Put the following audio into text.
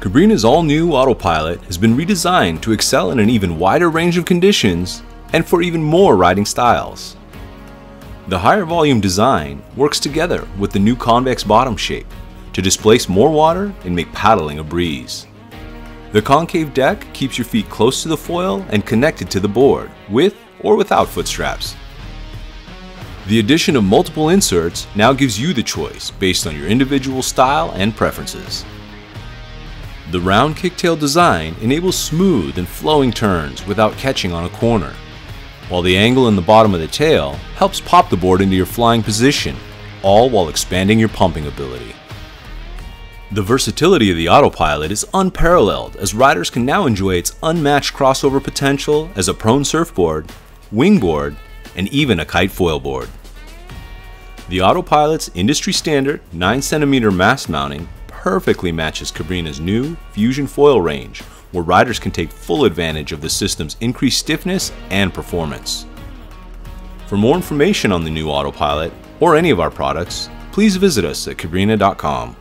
Cabrinha's all-new Autopilot has been redesigned to excel in an even wider range of conditions and for even more riding styles. The higher volume design works together with the new convex bottom shape to displace more water and make paddling a breeze. The concave deck keeps your feet close to the foil and connected to the board, with or without foot straps. The addition of multiple inserts now gives you the choice based on your individual style and preferences. The round kicktail design enables smooth and flowing turns without catching on a corner, while the angle in the bottom of the tail helps pop the board into your flying position, all while expanding your pumping ability. The versatility of the Autopilot is unparalleled as riders can now enjoy its unmatched crossover potential as a prone surfboard, wingboard, and even a kite foil board. The Autopilot's industry standard 9cm mast mounting perfectly matches Cabrinha's new Fusion foil range, where riders can take full advantage of the system's increased stiffness and performance. For more information on the new Autopilot or any of our products, please visit us at Cabrinha.com.